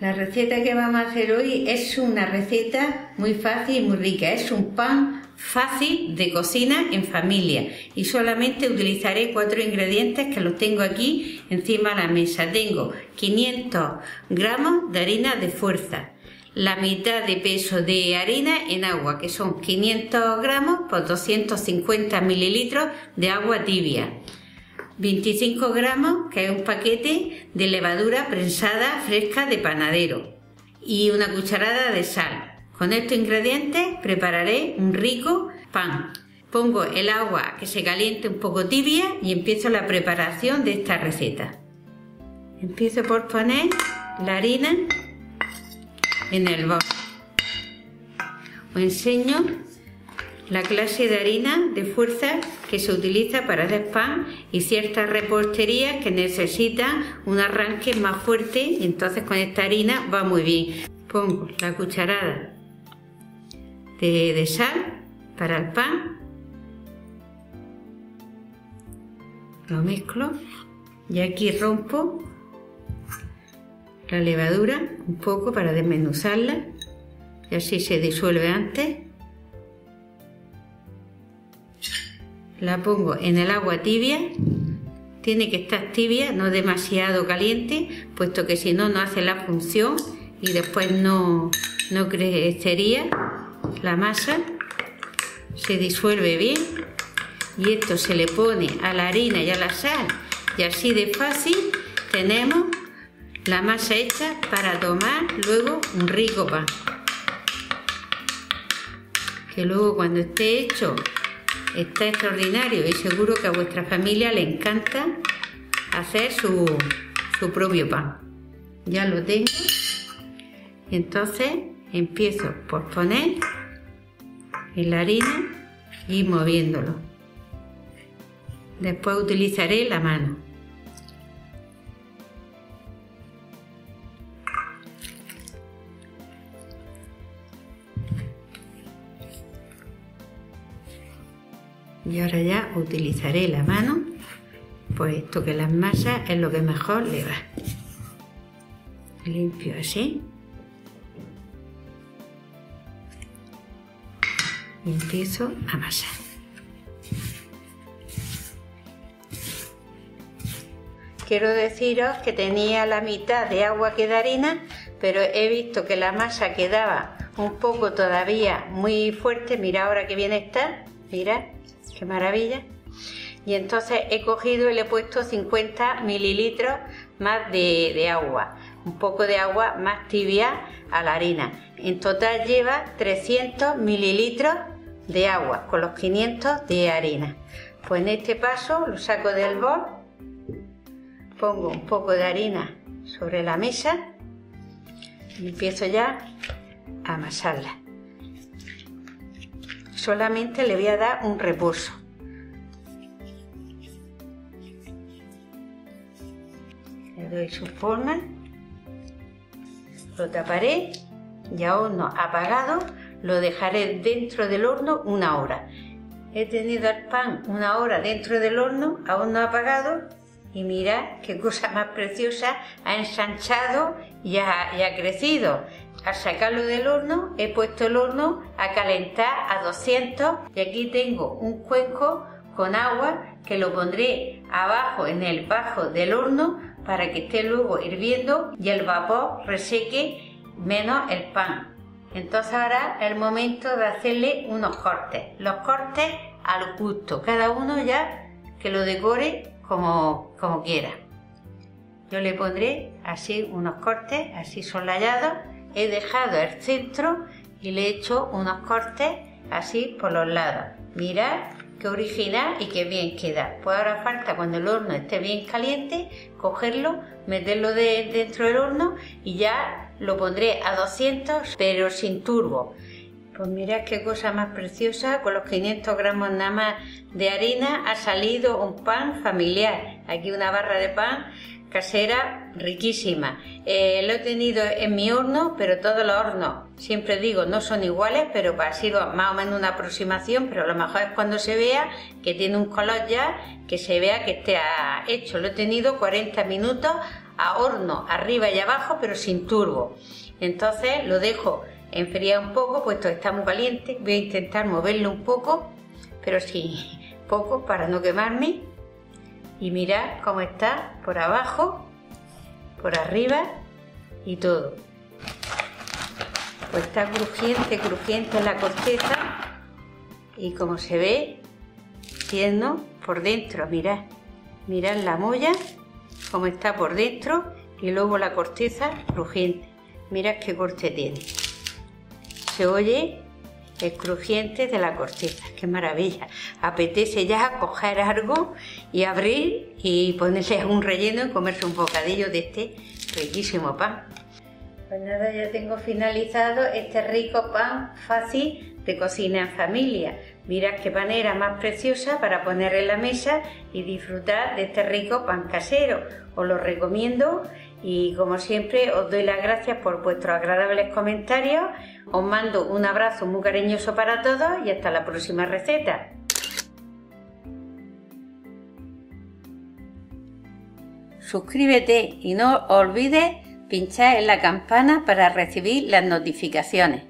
La receta que vamos a hacer hoy es una receta muy fácil y muy rica. Es un pan fácil de cocina en familia y solamente utilizaré cuatro ingredientes que los tengo aquí encima de la mesa. Tengo 500 gramos de harina de fuerza, la mitad de peso de harina en agua, que son 500 gramos por 250 mililitros de agua tibia. 25 gramos, que es un paquete de levadura prensada fresca de panadero y una cucharada de sal. Con estos ingredientes prepararé un rico pan. Pongo el agua que se caliente un poco tibia y empiezo la preparación de esta receta. Empiezo por poner la harina en el bol. Os enseño la clase de harina de fuerza que se utiliza para hacer pan y ciertas reposterías que necesitan un arranque más fuerte, entonces con esta harina va muy bien. Pongo la cucharada de sal para el pan, lo mezclo y aquí rompo la levadura un poco para desmenuzarla y así se disuelve antes la pongo en el agua tibia, tiene que estar tibia, no demasiado caliente, puesto que si no, no hace la función y después no, no crecería la masa, se disuelve bien y esto se le pone a la harina y a la sal. Y así de fácil tenemos la masa hecha para tomar luego un rico pan. Que luego cuando esté hecho Está extraordinario y seguro que a vuestra familia le encanta hacer su, propio pan. Ya lo tengo. Entonces empiezo por poner en la harina y moviéndolo. Después utilizaré la mano. Y ahora ya utilizaré la mano puesto que las masas es lo que mejor le va. Limpio así. Y empiezo a amasar. Quiero deciros que tenía la mitad de agua que de harina pero he visto que la masa quedaba un poco todavía muy fuerte. Mira ahora que viene está mira qué maravilla. Y entonces he cogido y le he puesto 50 mililitros más de, agua, un poco de agua más tibia a la harina. En total lleva 300 mililitros de agua con los 500 de harina. Pues en este paso lo saco del bol, pongo un poco de harina sobre la mesa y empiezo ya a amasarla solamente le voy a dar un reposo. Le doy su forma, lo taparé y a horno apagado lo dejaré dentro del horno una hora. He tenido el pan una hora dentro del horno a horno apagado y mira qué cosa más preciosa, ha ensanchado y ha, y ha crecido. Al sacarlo del horno he puesto el horno a calentar a 200 y aquí tengo un cuenco con agua que lo pondré abajo en el bajo del horno para que esté luego hirviendo y el vapor reseque menos el pan. Entonces ahora es el momento de hacerle unos cortes. Los cortes al gusto, cada uno ya que lo decore como, como quiera. Yo le pondré así unos cortes, así solayados he dejado el centro y le he hecho unos cortes así por los lados. Mirad qué original y qué bien queda. Pues ahora falta cuando el horno esté bien caliente, cogerlo, meterlo dentro del horno y ya lo pondré a 200 pero sin turbo. Pues mirad qué cosa más preciosa, con los 500 gramos nada más de harina ha salido un pan familiar. Aquí una barra de pan casera riquísima. Eh, lo he tenido en mi horno, pero todos los hornos, siempre digo, no son iguales, pero para así más o menos una aproximación, pero lo mejor es cuando se vea que tiene un color ya, que se vea que esté hecho. Lo he tenido 40 minutos a horno, arriba y abajo, pero sin turbo. Entonces lo dejo enfriar un poco, puesto que está muy caliente. Voy a intentar moverlo un poco, pero sí, poco para no quemarme y mirad cómo está por abajo, por arriba y todo. Pues está crujiente, crujiente la corteza y como se ve, tierno por dentro, mirad, mirad la molla, cómo está por dentro y luego la corteza crujiente. Mirad qué corte tiene. Se oye el crujiente de la corteza, qué maravilla. Apetece ya coger algo y abrir y ponerle un relleno y comerse un bocadillo de este riquísimo pan. Pues nada, ya tengo finalizado este rico pan fácil de cocina en familia. Mirad qué panera más preciosa para poner en la mesa y disfrutar de este rico pan casero. Os lo recomiendo y como siempre os doy las gracias por vuestros agradables comentarios. Os mando un abrazo muy cariñoso para todos y hasta la próxima receta. Suscríbete y no olvides pinchar en la campana para recibir las notificaciones.